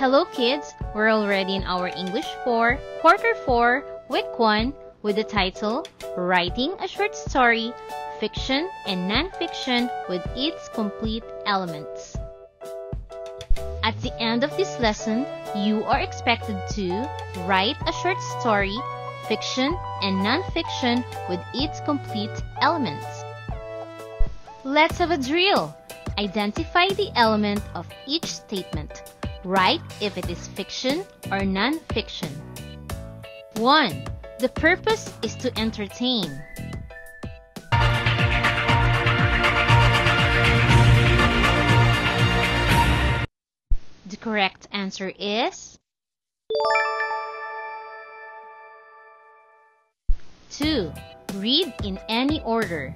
Hello kids! We're already in our English 4, Quarter 4, Week 1 with the title Writing a Short Story, Fiction and Non-Fiction with its Complete Elements. At the end of this lesson, you are expected to write a short story, fiction and non-fiction with its complete elements. Let's have a drill. Identify the element of each statement. Write if it is fiction or non-fiction. 1. The purpose is to entertain. The correct answer is 2. Read in any order.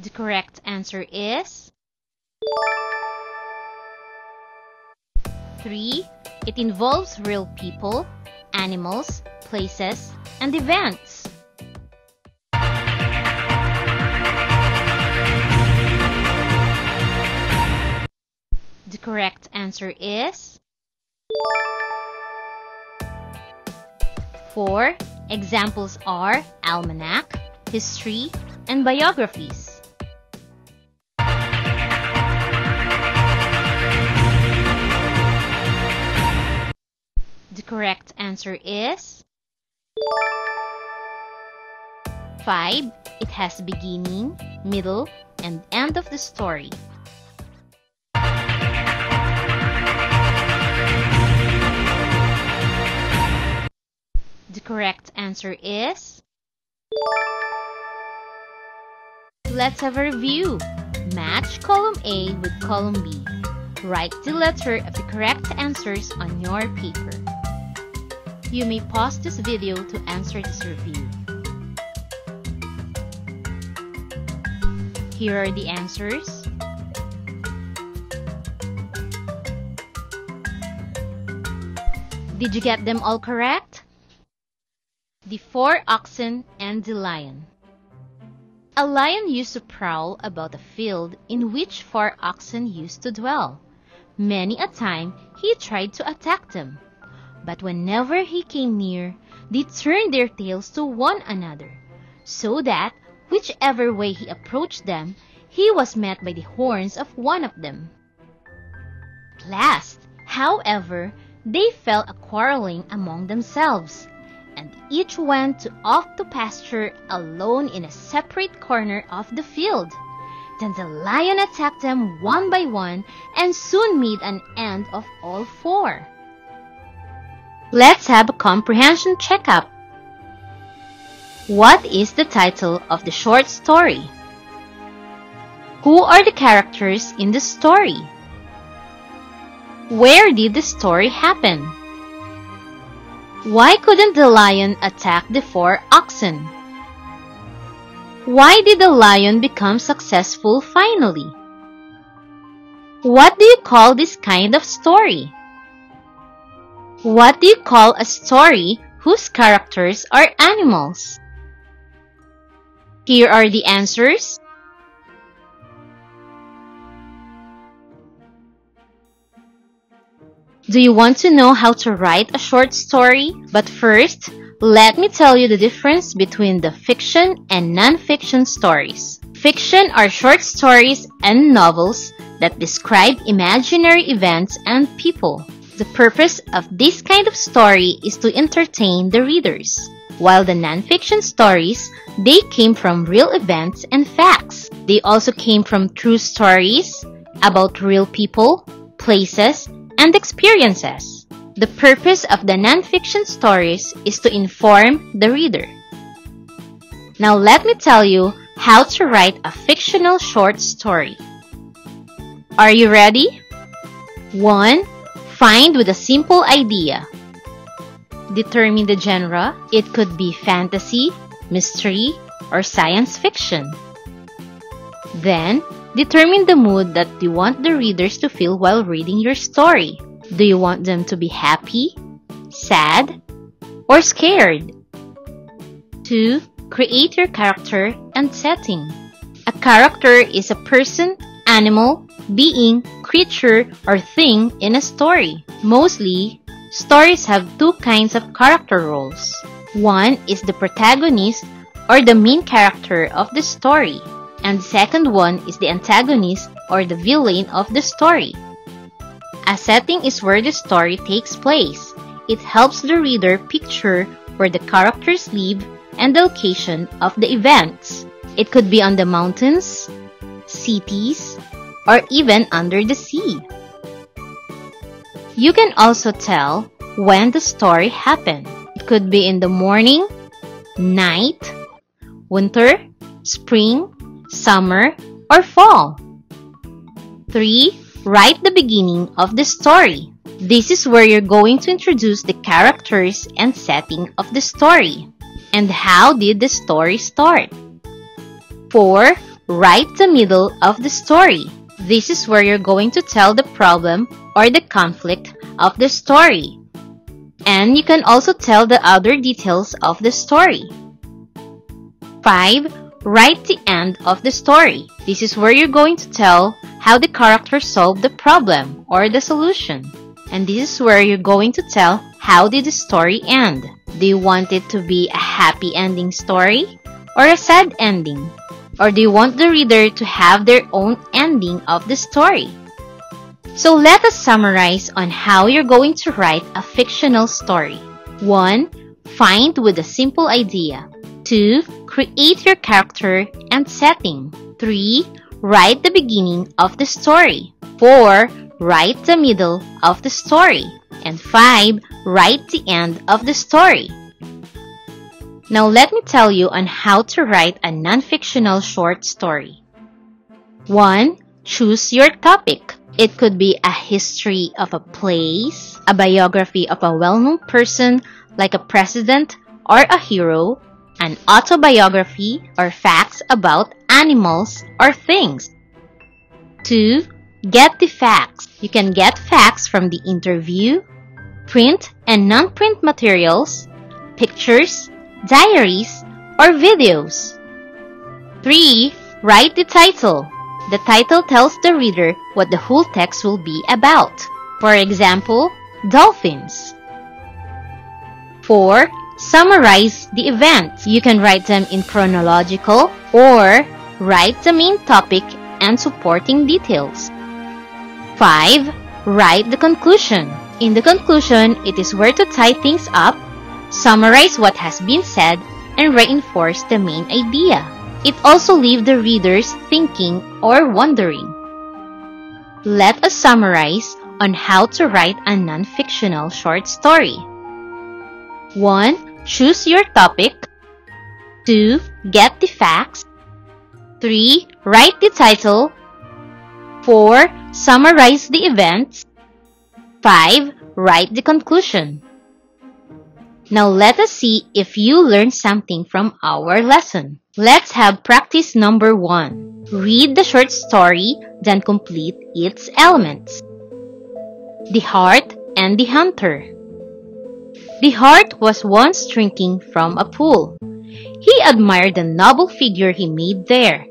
The correct answer is 3. It involves real people, animals, places, and events. The correct answer is 4. Examples are almanac, history, and biographies. Correct answer is 5. It has beginning, middle, and end of the story. The correct answer is Let's have a review. Match column A with column B. Write the letter of the correct answers on your paper. You may pause this video to answer this review. Here are the answers. Did you get them all correct? The four oxen and the lion. A lion used to prowl about a field in which four oxen used to dwell. Many a time he tried to attack them. But whenever he came near, they turned their tails to one another, so that whichever way he approached them, he was met by the horns of one of them. At last, however, they fell a quarreling among themselves, and each went to off to pasture alone in a separate corner of the field. Then the lion attacked them one by one and soon made an end of all four. Let's have a comprehension checkup. What is the title of the short story? Who are the characters in the story? Where did the story happen? Why couldn't the lion attack the four oxen? Why did the lion become successful finally? What do you call this kind of story? What do you call a story whose characters are animals? Here are the answers. Do you want to know how to write a short story? But first, let me tell you the difference between the fiction and non-fiction stories. Fiction are short stories and novels that describe imaginary events and people. The purpose of this kind of story is to entertain the readers, while the non-fiction stories, they came from real events and facts. They also came from true stories about real people, places, and experiences. The purpose of the nonfiction stories is to inform the reader. Now let me tell you how to write a fictional short story. Are you ready? 1. Find with a simple idea. Determine the genre. It could be fantasy, mystery, or science fiction. Then, Determine the mood that you want the readers to feel while reading your story. Do you want them to be happy, sad, or scared? 2. Create your character and setting. A character is a person, animal, being, creature, or thing in a story. Mostly, stories have two kinds of character roles. One is the protagonist or the main character of the story, and the second one is the antagonist or the villain of the story. A setting is where the story takes place. It helps the reader picture where the characters live and the location of the events. It could be on the mountains, cities, or even under the sea. You can also tell when the story happened. It could be in the morning, night, winter, spring, summer, or fall. 3. Write the beginning of the story. This is where you're going to introduce the characters and setting of the story. And how did the story start? 4. Write the middle of the story. This is where you're going to tell the problem or the conflict of the story. And you can also tell the other details of the story. 5. Write the end of the story. This is where you're going to tell how the character solved the problem or the solution. And this is where you're going to tell how did the story end. Do you want it to be a happy ending story or a sad ending? Or do you want the reader to have their own ending of the story? So let us summarize on how you're going to write a fictional story. 1. Find with a simple idea. 2. Create your character and setting. 3. Write the beginning of the story. 4. Write the middle of the story. And 5. Write the end of the story. Now let me tell you on how to write a non-fictional short story. 1. Choose your topic. It could be a history of a place, a biography of a well-known person like a president or a hero, an autobiography or facts about animals or things. 2. Get the facts. You can get facts from the interview, print and non-print materials, pictures, diaries, or videos. 3. Write the title. The title tells the reader what the whole text will be about. For example, dolphins. 4. Summarize the events. You can write them in chronological or write the main topic and supporting details. 5. Write the conclusion. In the conclusion, it is where to tie things up summarize what has been said, and reinforce the main idea. It also leaves the readers thinking or wondering. Let us summarize on how to write a non-fictional short story. 1. Choose your topic. 2. Get the facts. 3. Write the title. 4. Summarize the events. 5. Write the conclusion. Now let us see if you learned something from our lesson. Let's have practice number one. Read the short story, then complete its elements. The Hart and the Hunter The Hart was once drinking from a pool. He admired the noble figure he made there.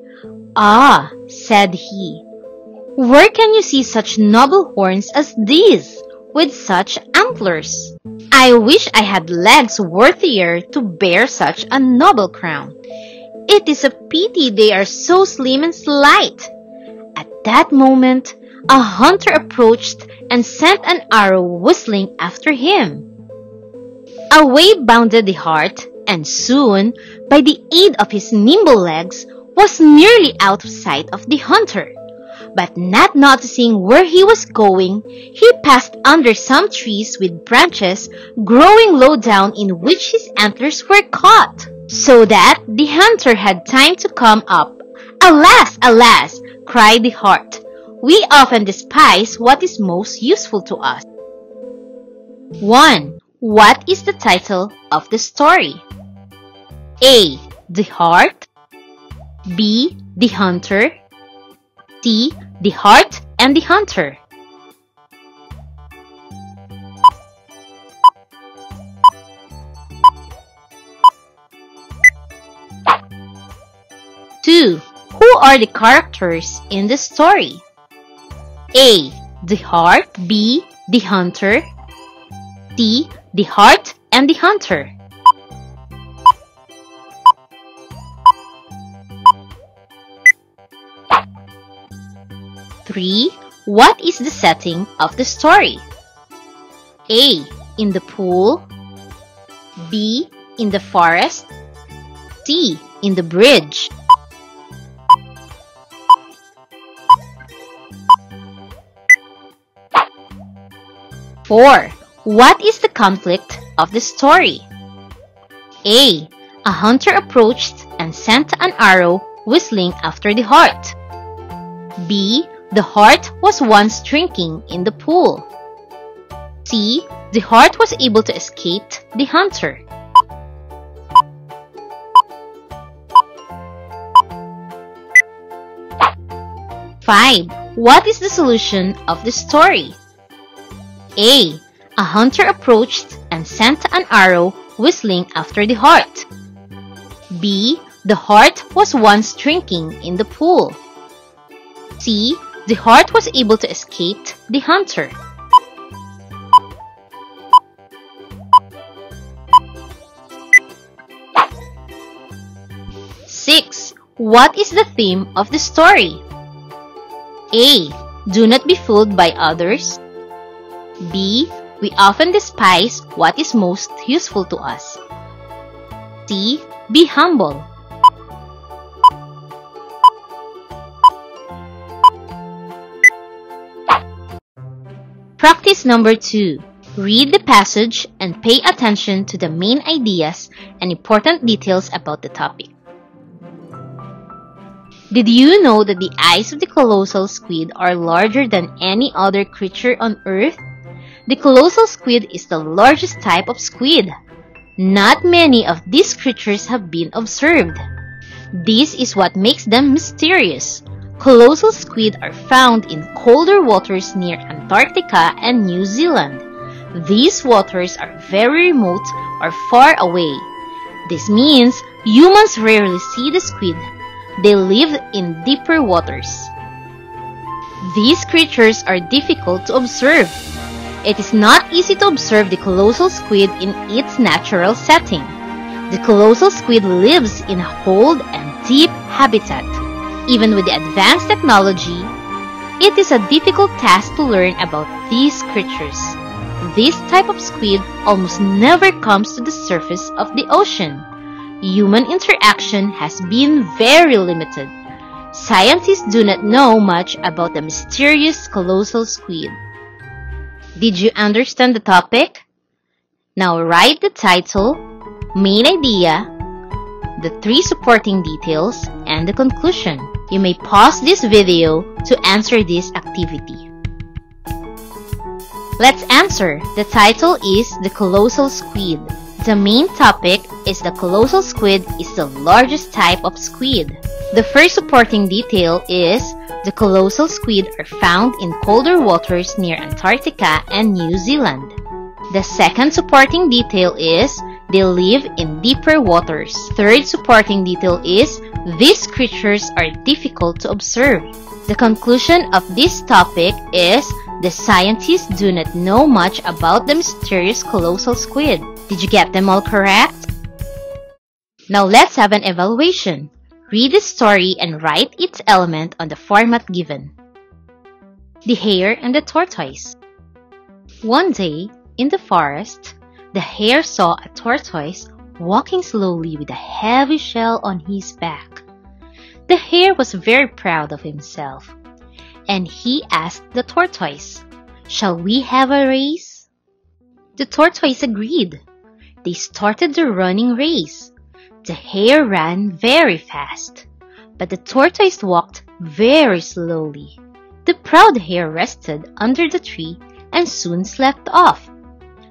Ah, said he, where can you see such noble horns as these, with such antlers? I wish I had legs worthier to bear such a noble crown. It is a pity they are so slim and slight. At that moment, a hunter approached and sent an arrow whistling after him. Away bounded the hart, and soon, by the aid of his nimble legs, was nearly out of sight of the hunter but not noticing where he was going, he passed under some trees with branches growing low down in which his antlers were caught, so that the hunter had time to come up. Alas, alas, cried the hart, we often despise what is most useful to us. 1. What is the title of the story? A. The Hart B. The Hunter C. The Hart and the Hunter. Two. Who are the characters in the story? A. The hart B. The hunter C. The hart and the hunter Three. What is the setting of the story? A. In the pool B. In the forest C. In the bridge 4. What is the conflict of the story? A. A hunter approached and sent an arrow whistling after the hart. B. The hart was once drinking in the pool. C. The hart was able to escape the hunter. Five. What is the solution of the story? A. A hunter approached and sent an arrow whistling after the hart. B. The hart was once drinking in the pool. C. The hart was able to escape the hunter. Six. What is the theme of the story? A. Do not be fooled by others. B. We often despise what is most useful to us. C. Be humble. Practice number 2. Read the passage and pay attention to the main ideas and important details about the topic. Did you know that the eyes of the colossal squid are larger than any other creature on Earth? The colossal squid is the largest type of squid. Not many of these creatures have been observed. This is what makes them mysterious. Colossal squid are found in colder waters near Antarctica and New Zealand. These waters are very remote or far away. This means humans rarely see the squid. They live in deeper waters. These creatures are difficult to observe it is not easy to observe the colossal squid in its natural setting. The colossal squid lives in a cold and deep habitat. Even with the advanced technology, it is a difficult task to learn about these creatures. This type of squid almost never comes to the surface of the ocean. Human interaction has been very limited. Scientists do not know much about the mysterious colossal squid. Did you understand the topic? Now write the title, main idea, the three supporting details, and the conclusion. You may pause this video to answer this activity. Let's answer. The title is The Colossal Squid. The main topic is the colossal squid is the largest type of squid. The first supporting detail is the colossal squid are found in colder waters near Antarctica and New Zealand. The second supporting detail is they live in deeper waters. Third supporting detail is these creatures are difficult to observe. The conclusion of this topic is the scientists do not know much about the mysterious colossal squid. Did you get them all correct? Now let's have an evaluation. Read the story and write its element on the format given. The Hare and the Tortoise One day, in the forest, the hare saw a tortoise walking slowly with a heavy shell on his back. The hare was very proud of himself, and he asked the tortoise, Shall we have a race? The tortoise agreed. They started the running race. The hare ran very fast, but the tortoise walked very slowly. The proud hare rested under the tree and soon slept off.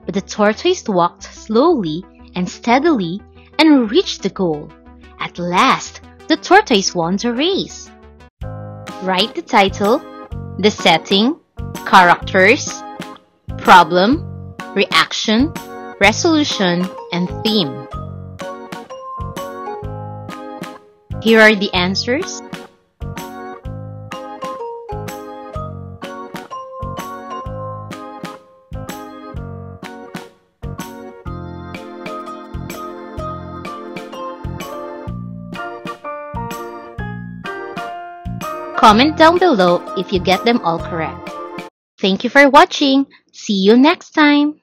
But the tortoise walked slowly and steadily and reached the goal. At last, the tortoise won the race. Write the title, the setting, characters, problem, reaction, resolution, and theme. Here are the answers. Comment down below if you get them all correct. Thank you for watching. See you next time.